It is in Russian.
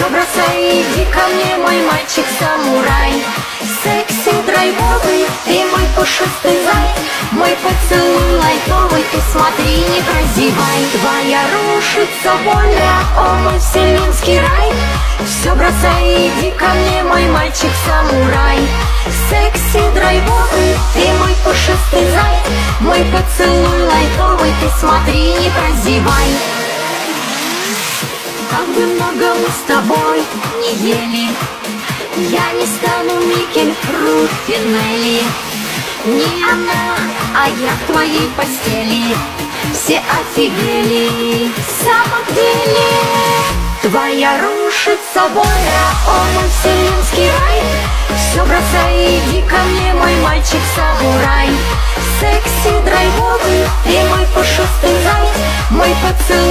Все бросай, иди ко мне, мой мальчик-самурай Секси драйвовый, ты мой пушистый зай. Мой поцелуй лайтовый, ты смотри, не прозевай. Твоя рушится воля, о мой вселенский рай. Все бросай, иди ко мне, мой мальчик-самурай Секси драйвовый, ты мой пушистый зай. Мой поцелуй лайтовый, ты смотри, не прозевай Как бы много мы с тобой не ели. Я не стану Микель Руфинелли. Не она, а я в твоей постели. Все офигели, в самом деле Твоя рушится воля, о мой вселенский рай. Все бросай, иди ко мне, мой мальчик-самурай Секси драйвовый, ты мой пушистый зай Мой поцелуй